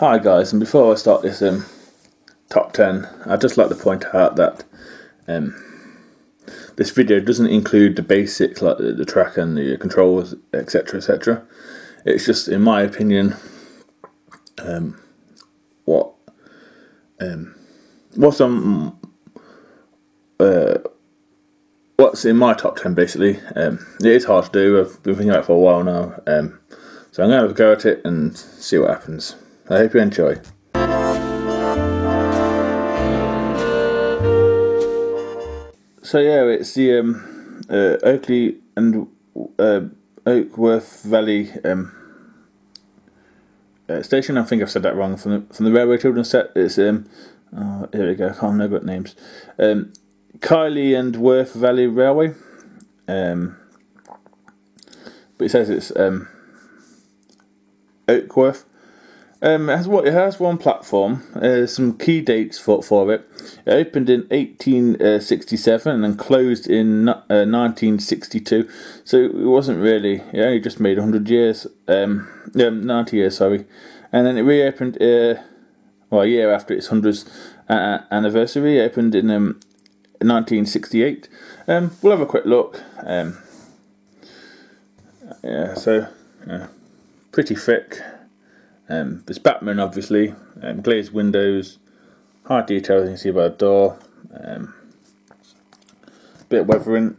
Hi guys, and before I start this um, top 10, I'd just like to point out that um, this video doesn't include the basics like the, the track and the controls, etc. etc. It's just, in my opinion, um, what um, what's on uh, what's in my top 10 basically. Um, it is hard to do, I've been thinking about it for a while now, um, so I'm going to go at it and see what happens. I hope you enjoy. So yeah, it's the um, uh, Oakley and uh, Oakworth Valley um, uh, station. I think I've said that wrong. From the from the Railway Children's set, it's um, oh, here we go. I can't remember names. Um, Keighley and Worth Valley Railway. Um, but it says it's um, Oakworth. Um, it has what it has one platform. Uh, some key dates for for it. It opened in 1867 and closed in uh, 1962. So it wasn't really. It only just made 100 years. Um, yeah, 90 years. Sorry, and then it reopened. Uh, well, a year after its 100th uh, anniversary, it opened in um, 1968. Um, we'll have a quick look. Um, yeah, so yeah, pretty thick. Um, there's Batman, obviously, um, glazed windows, high details you can see by the door, um, bit of weathering.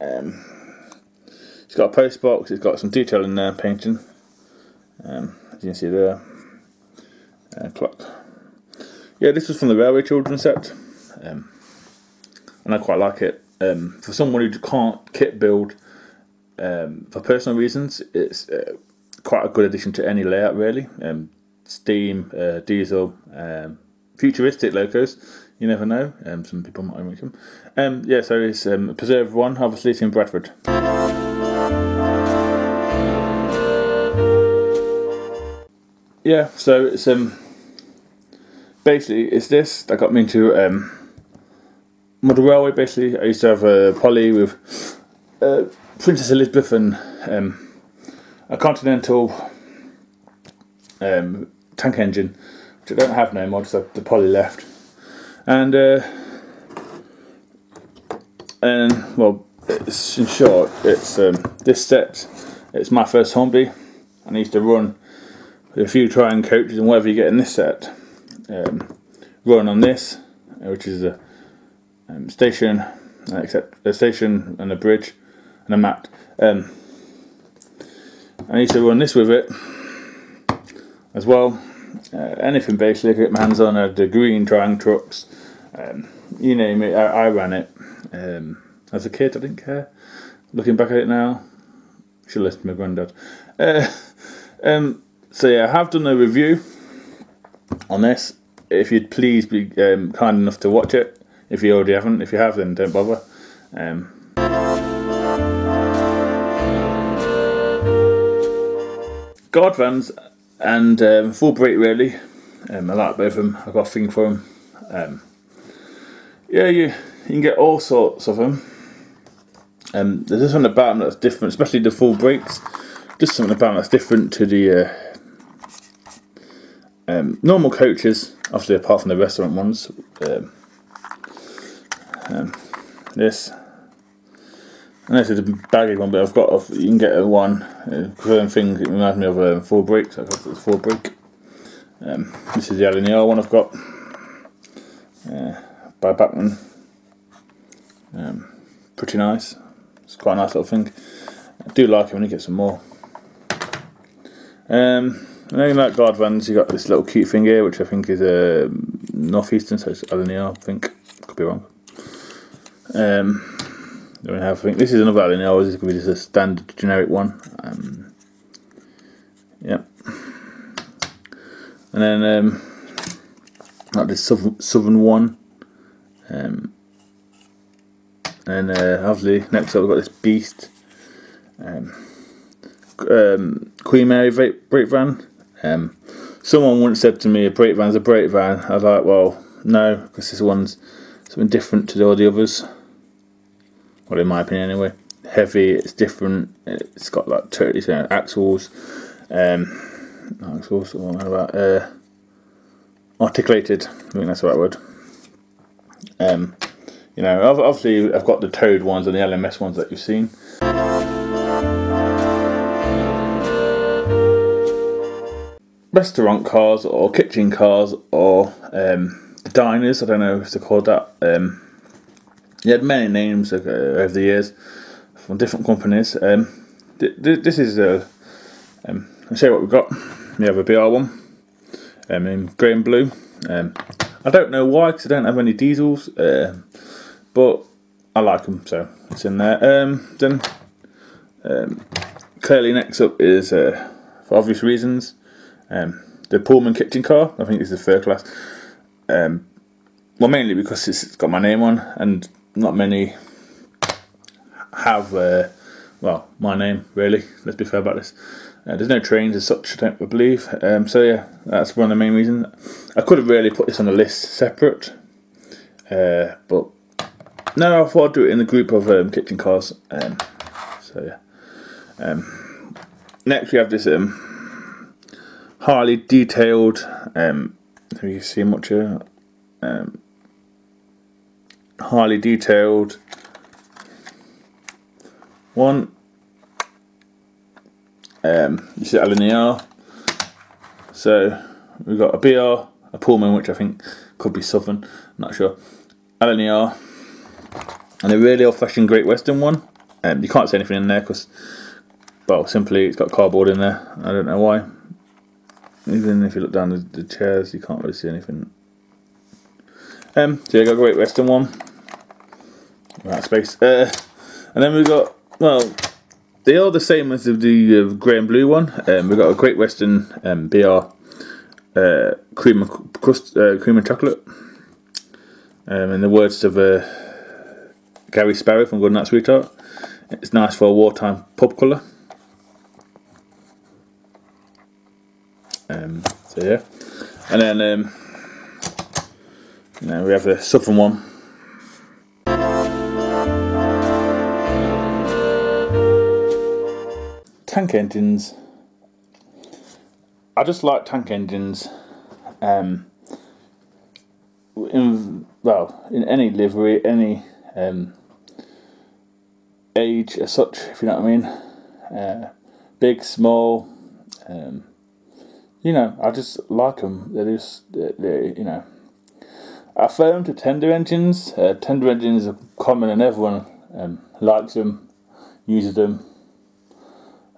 Um, it's got a post box, it's got some detail in there, painting, um, as you can see there, uh, clock. Yeah, this was from the Railway Children set, um, and I quite like it um, for someone who can't kit build um, for personal reasons, it's uh, quite a good addition to any layout, really. Um, steam, uh, diesel, um, futuristic locos. You never know. Um, some people might make them. Um, yeah, so it's Preserve One, obviously it's in Bradford. Yeah, so it's basically it's this that got me into model railway. Basically, I used to have a Polly with uh, Princess Elizabeth and um, a Continental um, tank engine, which I don't have no more. Just have the Polly left, and uh, and well, it's in short, it's um, this set. It's my first Hornby. I used to run a few Triang coaches and whatever you get in this set. Um, run on this, which is a um, station, except a station and a bridge and a mat. Um, I need to run this with it as well. Uh, anything basically, get my hands on uh, the green Triang trucks. Um, you name it, I, I ran it. Um, as a kid, I didn't care. Looking back at it now, should listen to my granddad. Uh, um, so yeah, I have done a review on this. If you'd please be um, kind enough to watch it, if you already haven't. If you have, then don't bother. Um, guard vans and um, full brake really. Um, I like both of them. I've got a thing for them. Um, yeah, you, you can get all sorts of them. Um, there's just something about them that's different, especially the full brakes. Just something about them that's different to the uh, um, normal coaches, obviously apart from the restaurant ones. Um, um, this, and this is a baggy one, but I've got you can get a one. Uh, thing it reminds me of a four. So I've got the full brake. Um, this is the LNER one I've got uh, by Bachmann. Um, pretty nice. It's quite a nice little thing. I do like it when you get some more. Um, and then like guard vans, you got this little cute thing here, which I think is a uh, northeastern, so it's LNER I think. Could be wrong. Um, have, I think this is another LNER This is going to be just a standard generic one. Um, yep. And then um, like this southern, southern one. Um, and uh, obviously next up we've got this beast. Um, um, Queen Mary brake van. Um, someone once said to me, a brake van's a brake van. I was like, well, no, because this one's something different to all the others. Well, in my opinion, anyway. heavy. It's different. It's got like totally know, axles, um, axles. What about uh, articulated? I think that's the right word. Um, you know, obviously I've got the Toad ones and the LMS ones that you've seen. Restaurant cars or kitchen cars or um, diners, I don't know if they're called that. Um, he had many names uh, over the years from different companies. Um, th th this is a. Um, I'll show you what we've got. We have a BR one um, in grey and blue. Um, I don't know why because I don't have any diesels, uh, but I like them, so it's in there. Um, then um, clearly next up is, uh, for obvious reasons, um, the Pullman kitchen car. I think this is the third class. Um, well, mainly because it's got my name on, and not many have, uh, well, my name, really. Let's be fair about this. Uh, there's no trains as such, I don't believe. Um, so, yeah, that's one of the main reasons. I could have really put this on a list separate, uh, but no, I thought I'd do it in the group of um, kitchen cars. Um, so, yeah. Um, next, we have this um, highly detailed, um, have you seen much here? Um, highly detailed one. Um, you see LNER. So we've got a BR, a Pullman, which I think could be Southern, not sure. LNER, and a really old-fashioned Great Western one. Um, you can't see anything in there because, well, simply it's got cardboard in there. I don't know why. Even if you look down the, the chairs, you can't really see anything. Um, so you got a Great Western one. That space. Uh, and then we've got, well, they are the same as the, the uh, grey and blue one. Um, we've got a Great Western um, BR uh, cream, crust, uh, cream and chocolate. Um, in the words of uh, Gary Sparrow from Good Night Sweetheart, it's nice for a wartime pub colour. Um, so yeah, and then um, know, we have the Southern one. Tank engines. I just like tank engines. Um, in well, in any livery, any um, age as such, if you know what I mean. Uh, big, small. Um, you know, I just like them. They're just, they're, you know. I them to tender engines. Uh, tender engines are common and everyone um, likes them, uses them.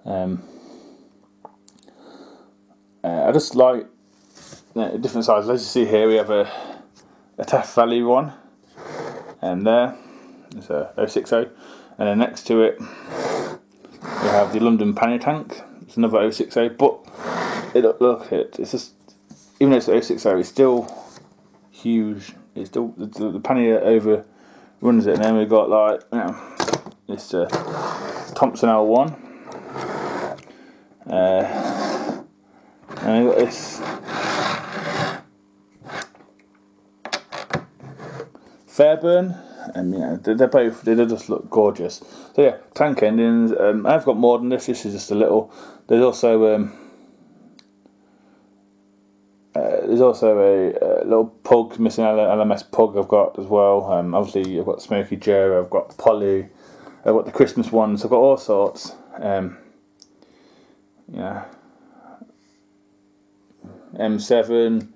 Um, uh, I just like uh, different sizes. As you see here, we have a, a Taff Valley one, and there it's a 060, and then next to it we have the London Pannier Tank. It's another 060, but it, look, it, it's just even though it's 060, it's still huge. It's still the, the, the pannier over runs it, and then we've got like you know this uh, Thompson L1, uh, and we've got this Fairburn, and you know they're both they just look gorgeous. So yeah, tank engines. Um, I've got more than this. This is just a little. There's also um, uh, there's also a, a, little pug, missing LMS pug I've got as well. Um, obviously, I've got Smokey Joe, I've got Polly, I've got the Christmas ones, I've got all sorts. Um, yeah. M7,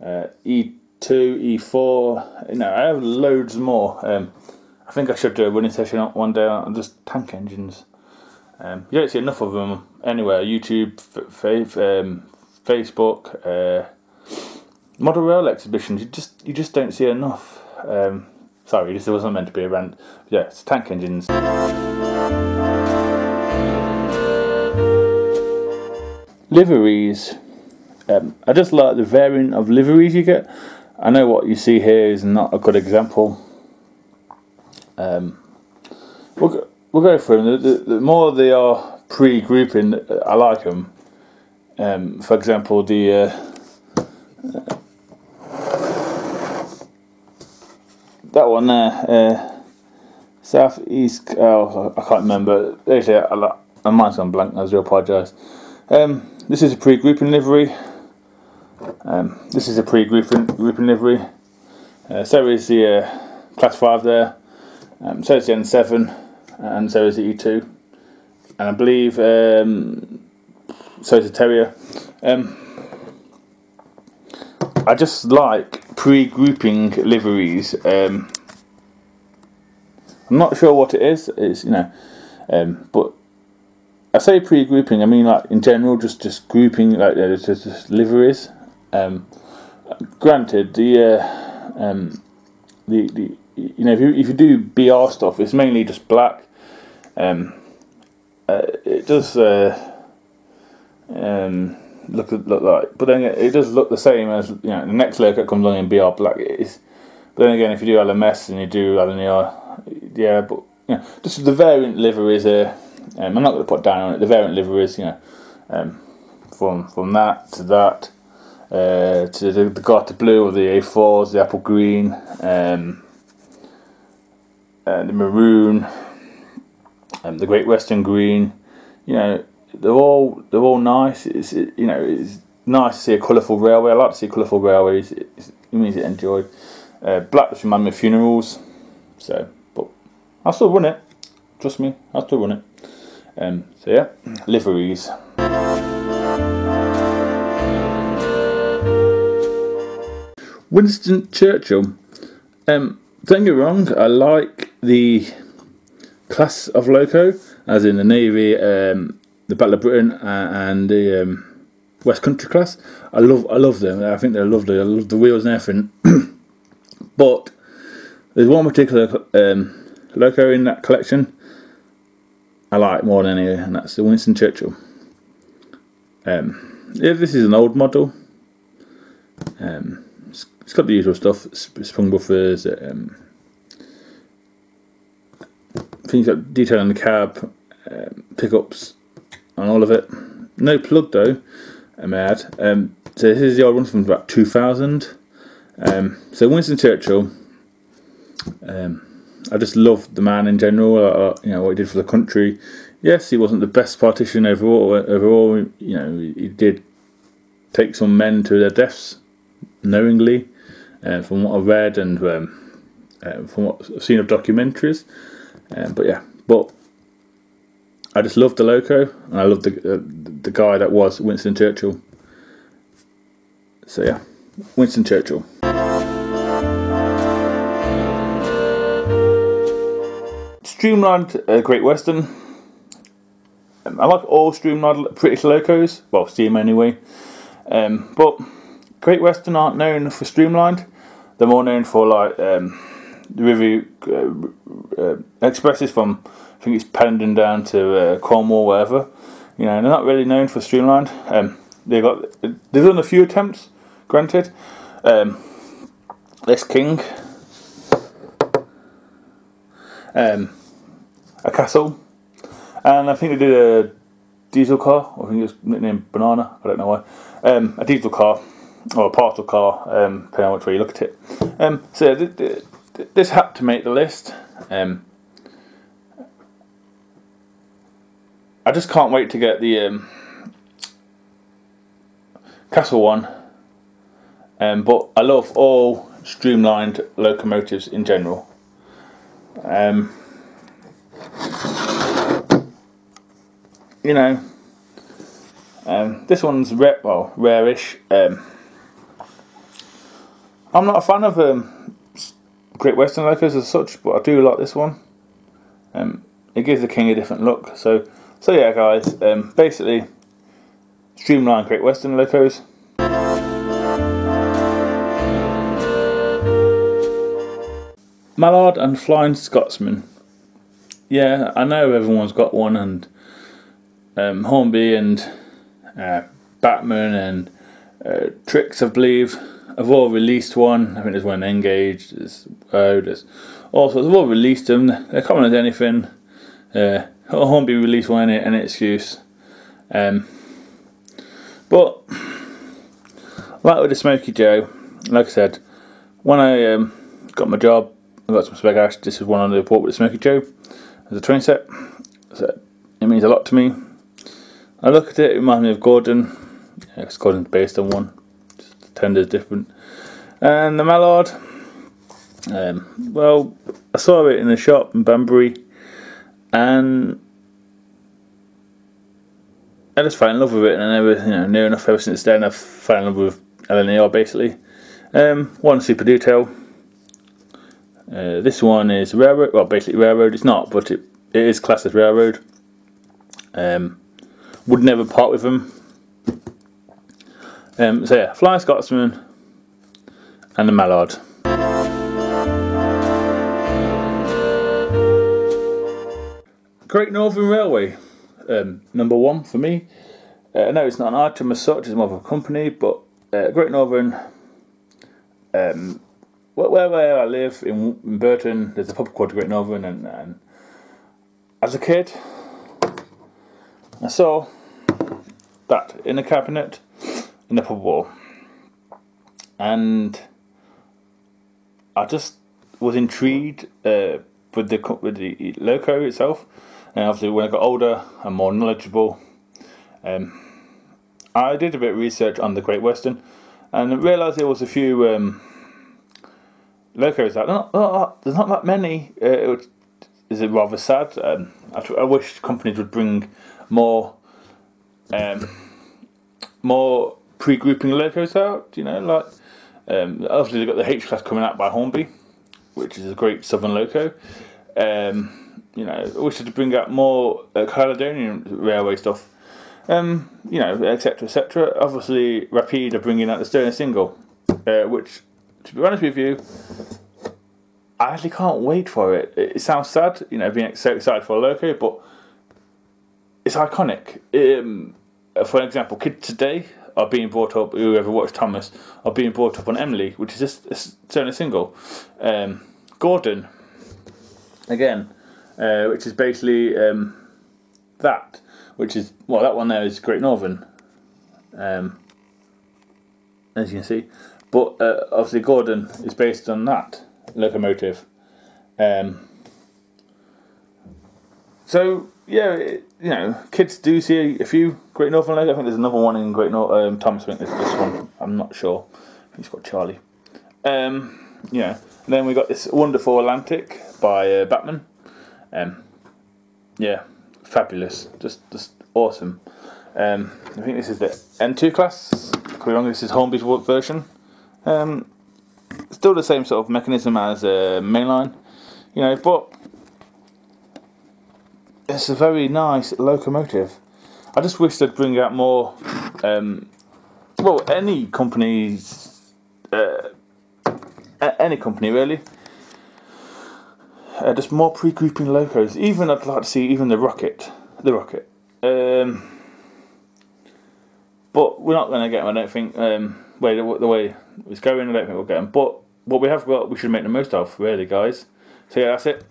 uh, E2, E4, you know, I have loads more. Um, I think I should do a running session one day on just tank engines. Um, you don't see enough of them anywhere. YouTube, um, Facebook, uh, model rail exhibitions. You just you just don't see enough. Um, sorry, this wasn't meant to be a rant. Yeah, it's tank engines. Liveries. Um, I just like the variant of liveries you get. I know what you see here is not a good example. Um, we'll, go, we'll go through them. The, the, the more they are pre-grouping, I like them. Um, for example, the uh, that one there, uh, South East. Oh, I can't remember. Actually, I, I mine's gone blank. I do apologise. Um, this is a pre-grouping livery. Um, this is a pre-grouping grouping livery. Uh, so is the uh, class five there. Um, so is the N7, and so is the E2, and I believe um, so is the Terrier. Um, I just like pre-grouping liveries. Um, I'm not sure what it is. It's you know, um, but I say pre-grouping. I mean like in general, just just grouping like uh, just, just liveries. Um, granted, the uh, um, the the you know if you if you do BR stuff, it's mainly just black. Um, uh, it does uh, um, look look like, but then it, it, does look the same as you know the next that comes along in BR black. Is but then again, if you do LMS and you do LNER, yeah, but you know, just the variant liveries are. Um, I'm not going to put down on it. The variant liveries, you know, um, from from that to that uh, to the, the Garter Blue or the A4s, the Apple Green, um, uh, the Maroon, um, the Great Western Green. You know, they're all they're all nice. It's it, you know it's nice to see a colourful railway. I like to see colourful railways. It, it means it enjoyed. Uh, black just remind me of funerals. So, but I'll still run it. Trust me, I'll still run it. Um, so yeah, liveries. Winston Churchill. Um, don't get wrong, I like the class of loco, as in the Navy, um, the Battle of Britain, uh, and the um, West Country class. I love, I love them. I think they're lovely. I love the wheels and everything. but there's one particular um, loco in that collection I like more than any, and that's the Winston Churchill. Um, yeah, this is an old model. Um, it's got the usual stuff, sprung buffers, um, things like detail on the cab, um, pickups, and all of it. No plug though, I'm mad. Um, so this is the old one from about 2000. Um, so Winston Churchill, um, I just love the man in general. Uh, you know what he did for the country. Yes, he wasn't the best politician overall. Overall, you know, he did take some men to their deaths knowingly uh, from what I've read and um, uh, from what I've seen of documentaries. Uh, but yeah, but I just love the loco, and I love the uh, the guy that was Winston Churchill. So yeah, Winston Churchill. Streamlined uh, Great Western. Um, I like all streamlined British locos, well, steam anyway. Um, but Great Western aren't known for streamlined. They're more known for like um, the review uh, uh, expresses from I think it's Pendon down to uh, Cornwall, wherever. You know, they're not really known for streamlined. Um, they got they've done a few attempts, granted. Um, this King, um, a castle, and I think they did a diesel car. I think it was nicknamed Banana. I don't know why. Um, a diesel car or a parcel car, um, depending on which way you look at it. Um, so th th this had to make the list. Um, I just can't wait to get the um, Castle one. Um, but I love all streamlined locomotives in general. Um, you know, um, this one's rare, well, rarish. Um, I'm not a fan of um, Great Western locos as such, but I do like this one. Um, it gives the King a different look. So, so yeah, guys. Um, basically, streamline Great Western locos. Mallard and Flying Scotsman. Yeah, I know everyone's got one, and um, Hornby and uh, Bachmann and uh, Trix, I believe. I've all released one. I think there's one Engage, there's oh, there's all sorts. I've all released them. They're common as anything. Uh, Hornby released one any, excuse. Um, but like with the Smokey Joe, like I said, when I um, got my job, I got some spec ash. This is one on the report with the Smokey Joe. As a train set. So it means a lot to me. I look at it, it reminds me of Gordon. Yeah, Gordon's based on one. Just the tender's different. And the Mallard. Um, well, I saw it in the shop in Banbury, and I just fell in love with it, and I never, you know, near enough ever since then. I've fallen in love with LNER basically. Um, one super detail. Uh, this one is railroad. Well, basically railroad. It's not, but it, it is classed as railroad. Um, would never part with them. Um, so yeah, Flying Scotsman and the Mallard. Great Northern Railway, um, number one for me. Uh, know it's not an item as such, it's more of a company, but uh, Great Northern, um, where, I live in, in, Burton, there's a pub called Great Northern, and, and as a kid, I saw that in a cabinet in the pub wall, and I just was intrigued uh, with the with the loco itself. And obviously, when I got older and more knowledgeable, um, I did a bit of research on the Great Western and realised there was a few um, locos out. Not, not, there's not that many. Uh, it rather sad. Um, I, I, wish companies would bring more um, more pre-grouping locos out. You know, like um, obviously they've got the H class coming out by Hornby, which is a great southern loco. Um, you know, I wish to bring out more uh, Caledonian Railway stuff. Um, you know, etc. etc. Obviously, Rapido are bringing out the Stirling single, uh, which, to be honest with you, I actually can't wait for it. It, sounds sad, you know, being so excited for a but it's iconic. Um, for example, kids today are being brought up. Whoever watched Thomas are being brought up on Emily, which is just a Stirling single. Um, Gordon, again uh, which is basically um, that, which is well, that one there is Great Northern, um, as you can see. But uh, obviously, Gordon is based on that locomotive. Um, so yeah, it, you know, kids do see a, few Great Northern. I think there's another one in Great North. Um, Thomas, I think there's this one. I'm not sure. He's got Charlie. Um, yeah. And then we got this wonderful Atlantic by uh, Bachmann. Um, yeah, fabulous, just just awesome. Um, I think this is the N2 class. Could be wrong. this is Hornby's version. Um, still the same sort of mechanism as a uh, mainline, you know, but it's a very nice locomotive. I just wish they'd bring out more. Um, well, any companies, uh, any company really uh, just more pre-grouping locos. Even I'd like to see even the rocket, the rocket. Um, but we're not going to get them. I don't think. Um, way the, the, way it's going, I don't think we'll get them. But what we have got, we should make the most of, really, guys. So yeah, that's it.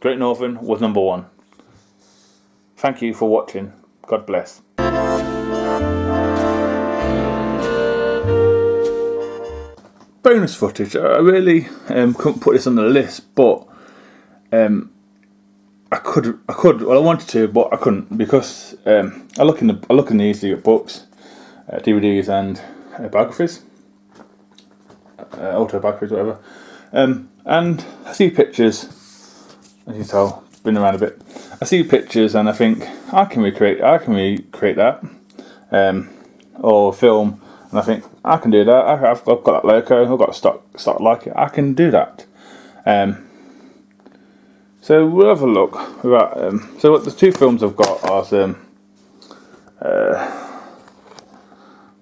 Great Northern was number one. Thank you for watching. God bless. Bonus footage. I really um, couldn't put this on the list, but um, I could, I could, well, I wanted to, but I couldn't because um, I look in the, I look in these to books, uh, DVDs, and biographies, uh, autobiographies, whatever. Um, and I see pictures, as you tell, been around a bit. I see pictures and I think I can recreate, I can recreate that, um, or film, and I think I can do that. I, have got that loco, I've got stock, stock like it. I can do that. Um, so we'll have a look. About, um, so what the two films I've got are um, uh,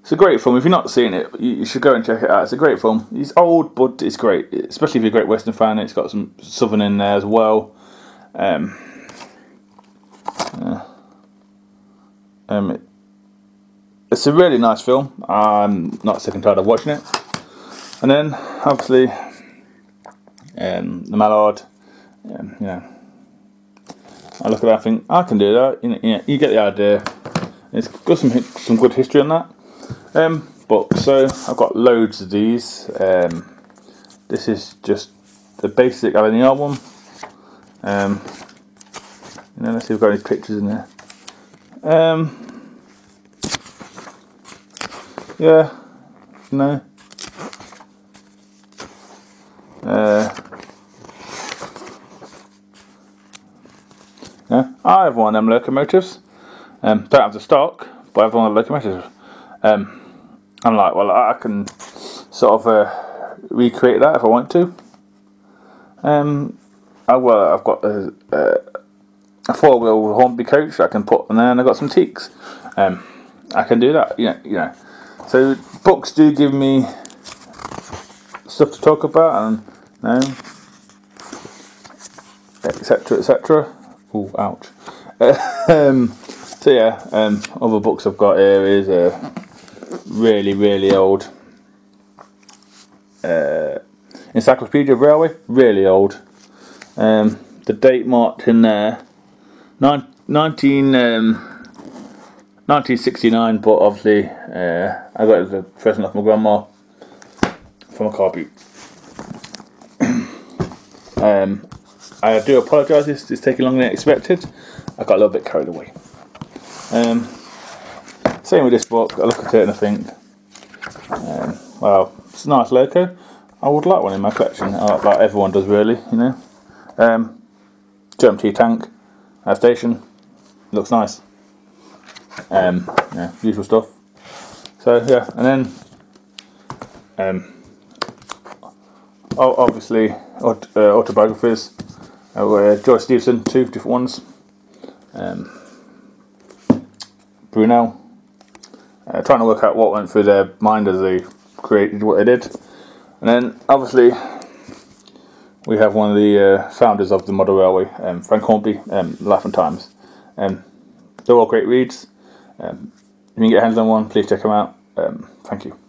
it's a great film. If you're not seeing it, you, should go and check it out. It's a great film. It's old, but it's great. Especially if you're a Great Western fan. It's got some Southern in there as well. Um, um, it, it's a really nice film. I'm not sick and tired of watching it. And then, obviously, um, The Mallard um, I look at that, I think I can do that. You, know, you, know, you get the idea. It's got some some good history on that. Um, but so I've got loads of these. Um, this is just the basic Alan album. Um, you know, let's see if we've got any pictures in there. Um, yeah, no. Uh, yeah, I have one of them locomotives. Um, don't have the stock, but I have one of the locomotives. Um, I'm like, well, I can sort of uh, recreate that if I want to. Um, I, well, I've got a, a, four wheel Hornby coach I can put and I've got some teaks. Um, I can do that, you know, you know. So books do give me stuff to talk about, and you know, etc. etc. Oh, ouch. um, so yeah, um, other books I've got here is uh, really, really old. Uh, Encyclopedia of Railway, really old. Um, the date marked in there, 19, um, 1969, but obviously uh, I got it as a present off my grandma from a car boot. um, I do apologise, it's, it's taking longer than expected. I got a little bit carried away. Um, same with this book, I look at it and I think, um, well, it's a nice loco. I would like one in my collection, like everyone does really, you know. Um, German T tank, our station, looks nice. Um, yeah, usual stuff. So yeah, and then um, obviously uh, autobiographies. Uh, George Stephenson, two different ones. Um, Brunel. Uh, trying to work out what went through their mind as they created what they did. And then obviously we have one of the uh, founders of the Model Railway, um, Frank Hornby, um, Life and Times. Um, they're all great reads. Um, if you can get hands on one, please check them out. Um, thank you.